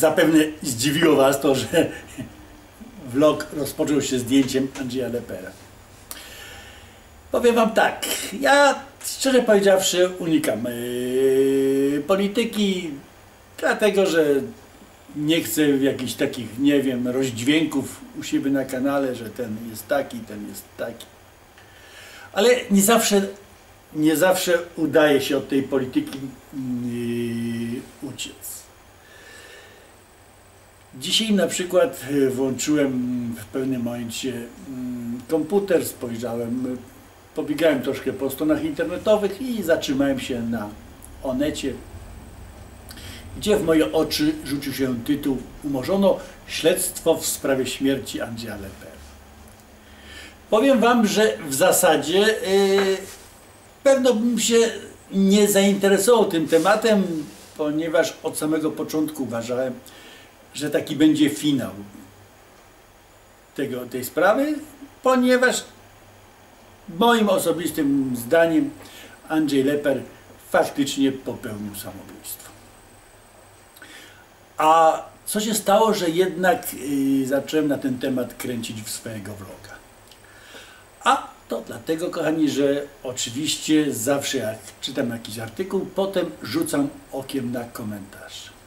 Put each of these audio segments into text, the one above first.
zapewne zdziwiło Was to, że vlog rozpoczął się zdjęciem Andrzeja Lepera. Powiem Wam tak, ja szczerze powiedziawszy unikam yy, polityki, dlatego że nie chcę jakichś takich, nie wiem, rozdźwięków u siebie na kanale, że ten jest taki, ten jest taki. Ale nie zawsze, nie zawsze udaje się od tej polityki yy, uciec. Dzisiaj na przykład y, włączyłem w pewnym momencie mm, komputer, spojrzałem, y, pobiegałem troszkę po stronach internetowych i zatrzymałem się na Onecie, gdzie w moje oczy rzucił się tytuł Umorzono śledztwo w sprawie śmierci Andrzeja Lepera. Powiem Wam, że w zasadzie yy, pewno bym się nie zainteresował tym tematem, ponieważ od samego początku uważałem, że taki będzie finał tego, tej sprawy, ponieważ moim osobistym zdaniem Andrzej Leper faktycznie popełnił samobójstwo. A co się stało, że jednak yy, zacząłem na ten temat kręcić w swojego vloga? A to dlatego, kochani, że oczywiście zawsze jak czytam jakiś artykuł, potem rzucam okiem na komentarze.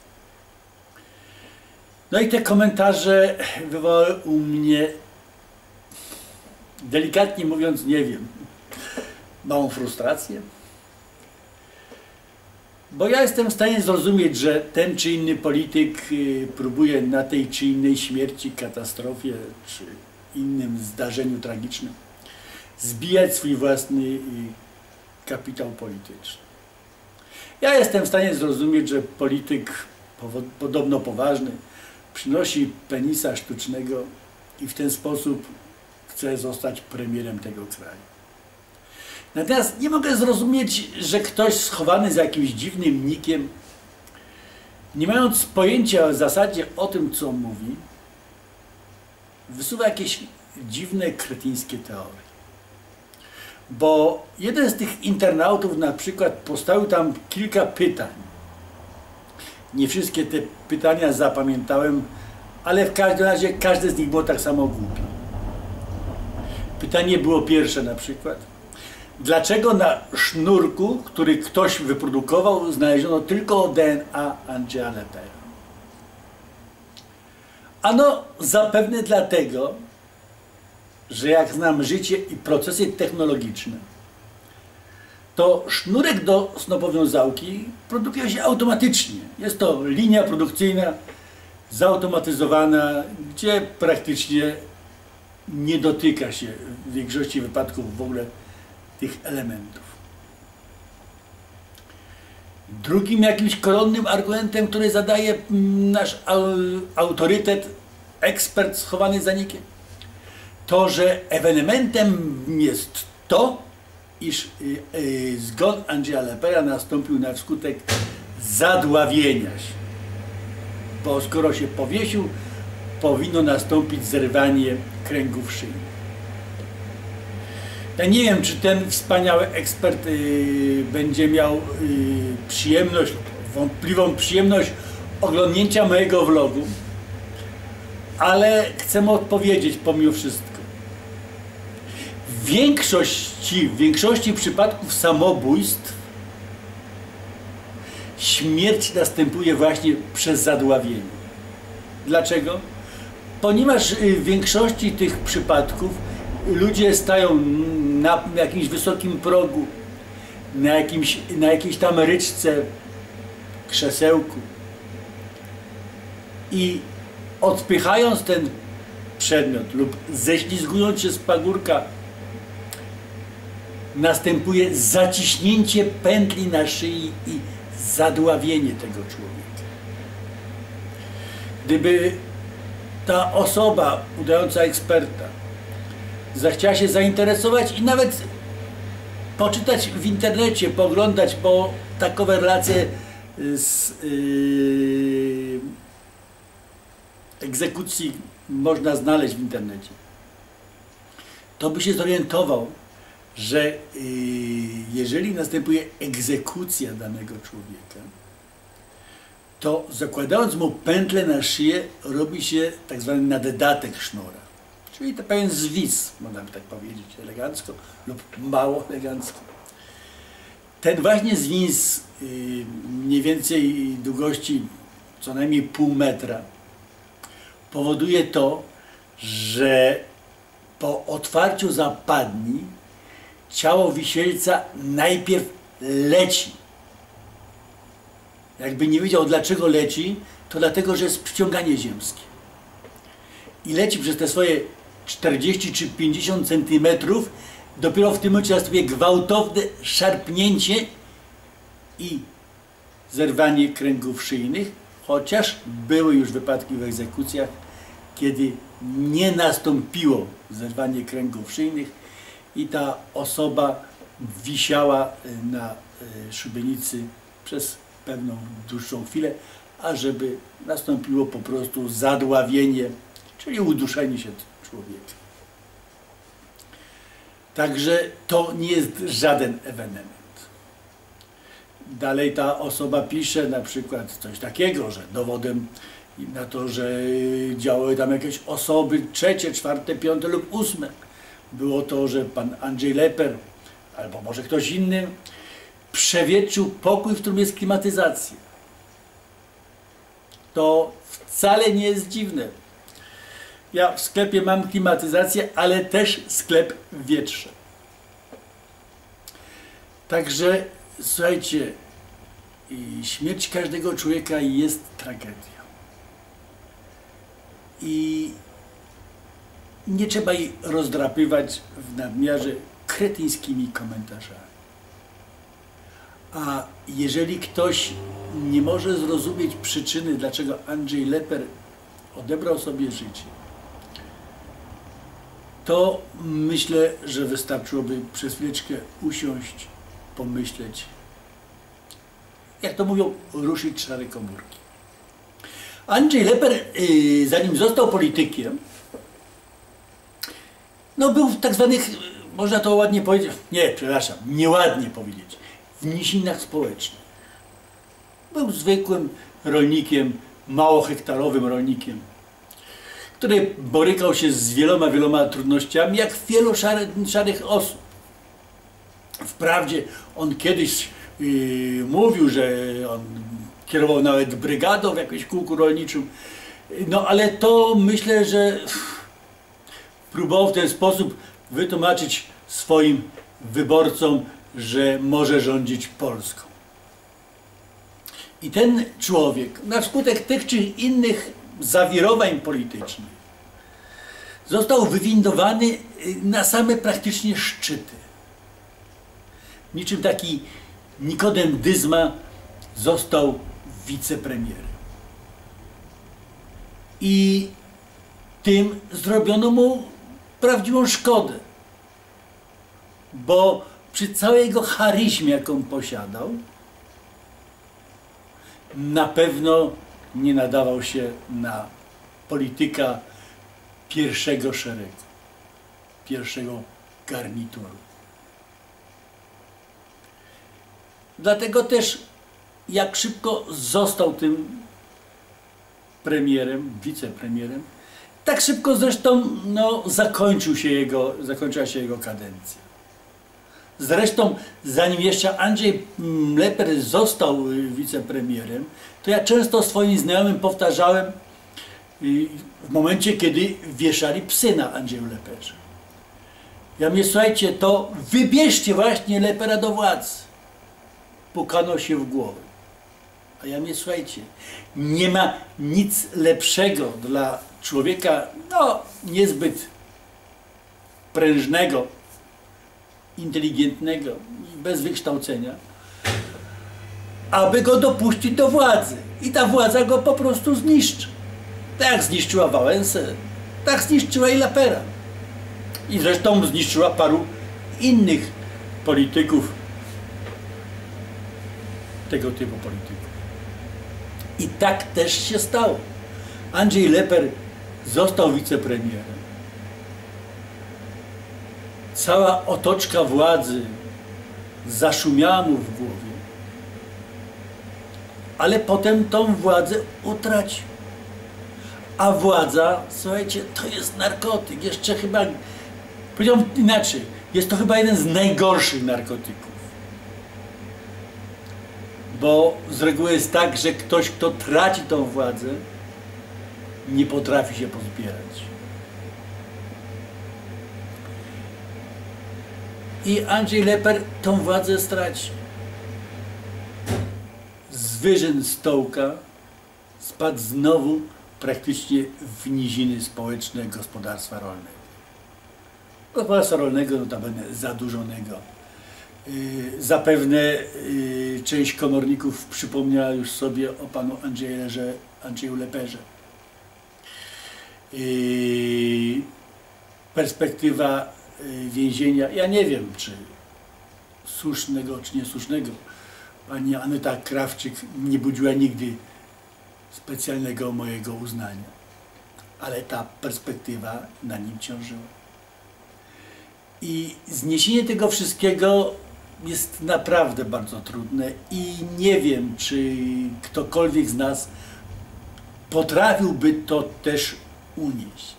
No i te komentarze wywołały u mnie, delikatnie mówiąc, nie wiem, małą frustrację. Bo ja jestem w stanie zrozumieć, że ten czy inny polityk y, próbuje na tej czy innej śmierci, katastrofie czy innym zdarzeniu tragicznym zbijać swój własny y, kapitał polityczny. Ja jestem w stanie zrozumieć, że polityk podobno poważny przynosi penisa sztucznego i w ten sposób chce zostać premierem tego kraju. Natomiast nie mogę zrozumieć, że ktoś schowany za jakimś dziwnym nikiem, nie mając pojęcia w zasadzie o tym, co mówi, wysuwa jakieś dziwne, kretyńskie teorie. Bo jeden z tych internautów na przykład postawił tam kilka pytań nie wszystkie te pytania zapamiętałem, ale w każdym razie każde z nich było tak samo głupie. Pytanie było pierwsze na przykład. Dlaczego na sznurku, który ktoś wyprodukował, znaleziono tylko DNA Andrzeja Lepera? Ano zapewne dlatego, że jak znam życie i procesy technologiczne, to sznurek do snopowiązałki produkuje się automatycznie. Jest to linia produkcyjna zautomatyzowana, gdzie praktycznie nie dotyka się w większości wypadków w ogóle tych elementów. Drugim jakimś koronnym argumentem, który zadaje mm, nasz autorytet, ekspert schowany za nikiem, to, że ewenementem jest to, iż y, y, zgon Andrzeja Lepera nastąpił na skutek zadławienia się. Bo skoro się powiesił, powinno nastąpić zerwanie kręgów szyi. Ja nie wiem, czy ten wspaniały ekspert y, będzie miał przyjemność, wątpliwą przyjemność oglądnięcia mojego vlogu, ale chcę mu odpowiedzieć pomimo wszystko większości, w większości przypadków samobójstw śmierć następuje właśnie przez zadławienie. Dlaczego? Ponieważ y, w większości tych przypadków ludzie stają na jakimś wysokim progu, na, jakimś, na jakiejś tam ryczce, krzesełku i odpychając ten przedmiot lub ześlizgując się z pagórka następuje zaciśnięcie pętli na szyi i zadławienie tego człowieka. Gdyby ta osoba udająca eksperta zechciała się zainteresować i nawet poczytać w internecie, poglądać, bo takowe relacje z yy, egzekucji można znaleźć w internecie, to by się zorientował, że y, jeżeli następuje egzekucja danego człowieka, to zakładając mu pętlę na szyję, robi się tak zwany naddatek sznura. Czyli to pewien zwis, można by tak powiedzieć, elegancko lub mało elegancko. Ten właśnie zwis yy, mniej więcej długości co najmniej pół metra powoduje to, że po otwarciu zapadni ciało wisielca najpierw leci. Jakby nie wiedział dlaczego leci, to dlatego, że jest przyciąganie ziemskie. I leci przez te swoje 40 czy 50 centymetrów, dopiero w tym momencie następuje gwałtowne szarpnięcie i zerwanie kręgów szyjnych, chociaż były już wypadki w egzekucjach, kiedy nie nastąpiło zerwanie kręgów szyjnych i ta osoba wisiała na e, szubienicy przez pewną dłuższą chwilę, ażeby nastąpiło po prostu zadławienie, czyli uduszenie się człowieka. Także to nie jest żaden ewenement. Dalej ta osoba pisze na przykład coś takiego, że dowodem na to, że działały tam jakieś osoby trzecie, czwarte, piąte lub ósme. Było to, że pan Andrzej Leper, albo może ktoś inny, przewietrzył pokój, w którym jest klimatyzacja. To wcale nie jest dziwne. Ja w sklepie mam klimatyzację, ale też sklep wietrze. Także słuchajcie, śmierć każdego człowieka jest tragedią. I nie trzeba jej rozdrapywać w nadmiarze kretyńskimi komentarzami. A jeżeli ktoś nie może zrozumieć przyczyny, dlaczego Andrzej Leper odebrał sobie życie, to myślę, że wystarczyłoby przez chwileczkę usiąść, pomyśleć, jak to mówią, ruszyć szare komórki. Andrzej Leper, y, zanim został politykiem, no był w tak zwanych, można to ładnie powiedzieć, nie, przepraszam, nieładnie powiedzieć, w nizinach społecznych. Był zwykłym rolnikiem, małohektarowym rolnikiem, który borykał się z wieloma, wieloma trudnościami, jak wielu szarych, osób. Wprawdzie on kiedyś yy, mówił, że on kierował nawet brygadą w jakimś kółku rolniczym, no ale to myślę, że próbował w ten sposób wytłumaczyć swoim wyborcom, że może rządzić Polską. I ten człowiek, na skutek tych czy innych zawirowań politycznych, został wywindowany y, na same praktycznie szczyty. Niczym taki Nikodem Dyzma został wicepremierem. I tym zrobiono mu prawdziwą szkodę. Bo przy całej jego charyzmie, jaką posiadał, na pewno nie nadawał się na polityka pierwszego szeregu, pierwszego garnituru. Dlatego też jak szybko został tym premierem, wicepremierem, tak szybko zresztą no, zakończył się jego, zakończyła się jego kadencja. Zresztą, zanim jeszcze Andrzej Leper został y, wicepremierem, to ja często swoim znajomym powtarzałem y, w momencie, kiedy wieszali psy na Andrzeju Leperze. Ja mówię, słuchajcie, to wybierzcie właśnie Lepera do władzy. Pukano się w głowę. A ja mówię, słuchajcie, nie ma nic lepszego dla człowieka, no, niezbyt prężnego, inteligentnego, bez wykształcenia, aby go dopuścić do władzy. I ta władza go po prostu zniszczy. Tak zniszczyła Wałęsę, tak zniszczyła i Lapera. I zresztą zniszczyła paru innych polityków, tego typu polityków. I tak też się stało. Andrzej Leper został wicepremierem. Cała otoczka władzy zaszumiała mu w głowie. ale potem tą władzę utraci. A władza, słuchajcie, to jest narkotyk. Jeszcze chyba, powiedziałbym inaczej, jest to chyba jeden z najgorszych narkotyków. Bo z reguły jest tak, że ktoś, kto traci tą władzę, nie potrafi się pozbierać. I Andrzej Leper tą władzę straci. Z wyżyn stołka spadł znowu praktycznie w niziny społeczne gospodarstwa rolnego. Gospodarstwa rolnego, notabene zadłużonego. Yy, zapewne yy, część komorników przypomniała już sobie o panu Andrzeju Leperze. Perspektywa yy, więzienia, ja nie wiem, czy słusznego, czy niesłusznego. Pani Aneta Krawczyk nie budziła nigdy specjalnego mojego uznania, ale ta perspektywa na nim ciążyła. I zniesienie tego wszystkiego jest naprawdę bardzo trudne i nie wiem, czy ktokolwiek z nas potrafiłby to też unieść.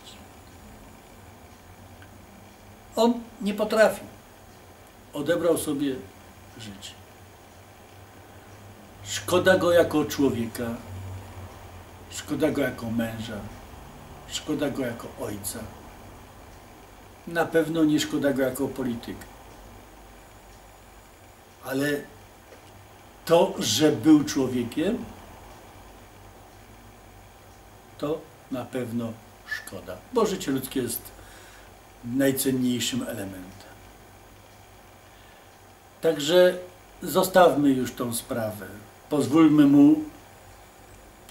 On nie potrafił. Odebrał sobie życie. Szkoda go jako człowieka, szkoda go jako męża, szkoda go jako ojca. Na pewno nie szkoda go jako polityka. Ale to, że był człowiekiem, to na pewno szkoda, bo życie ludzkie jest najcenniejszym elementem. Także zostawmy już tą sprawę. Pozwólmy mu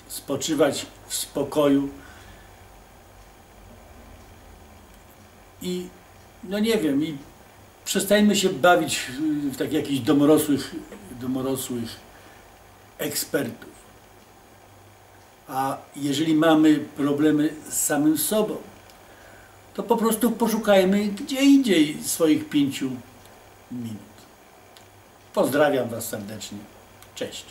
spoczywać w spokoju i no nie wiem, i przestańmy się bawić w tak jakichś domorosłych, domorosłych ekspertów. A jeżeli mamy problemy z samym sobą, to po prostu poszukajmy gdzie indziej swoich pięciu minut. Pozdrawiam Was serdecznie. Cześć.